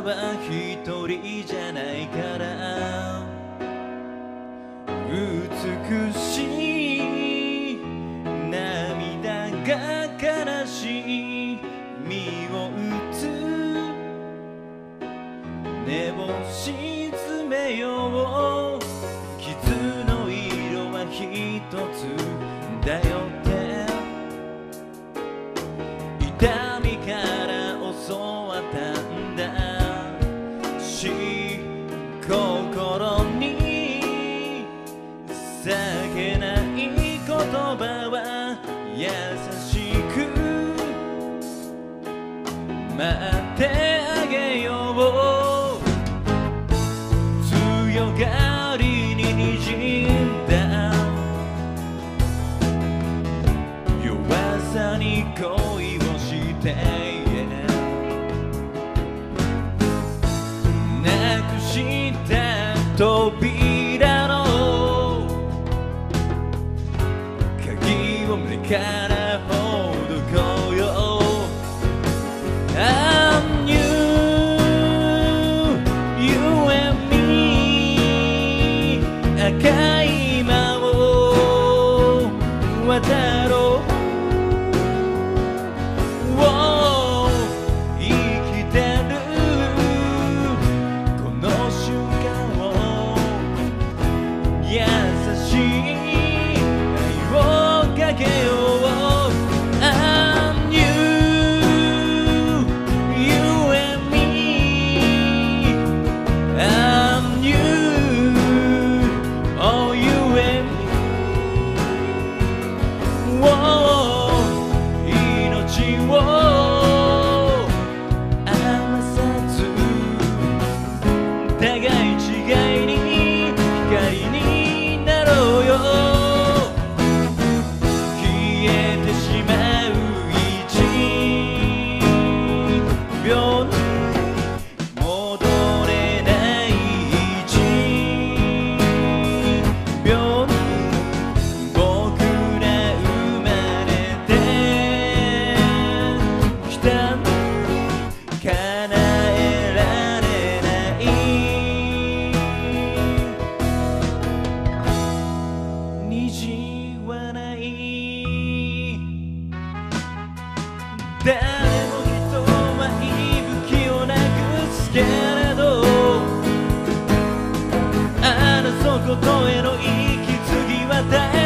は一人じゃないから。美しい涙が悲しい身を打つ。根を沈めよう。傷の色は一つだよって痛けない言葉は優しく待ってあげよう強がりに滲んだ弱さに恋をしてなくした扉から虹はない誰も人は息吹をなくすけれどあの底とへの息継ぎは絶えない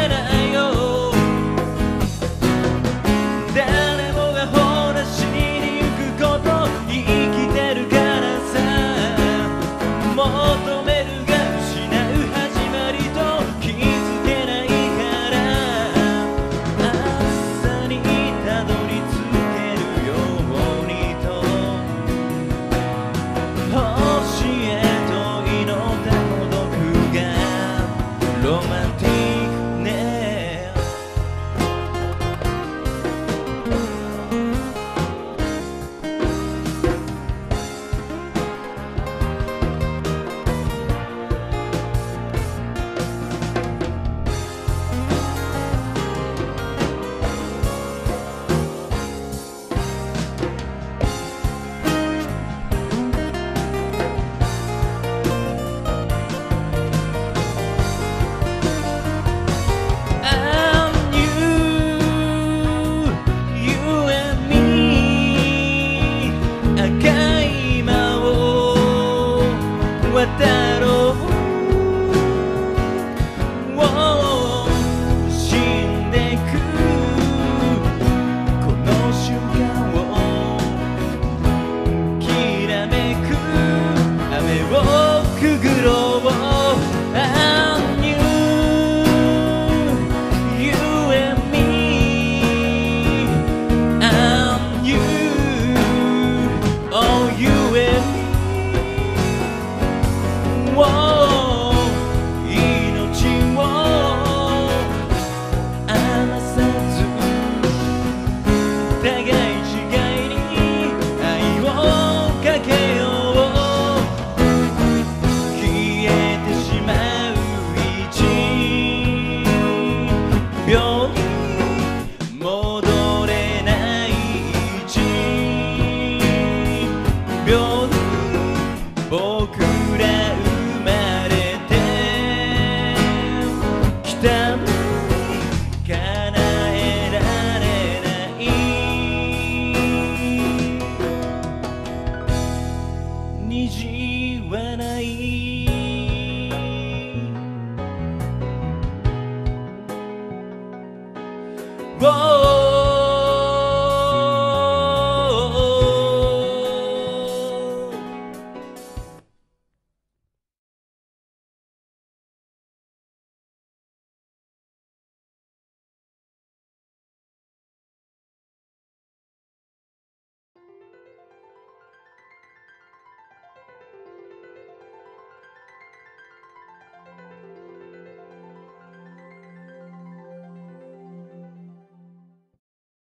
じわない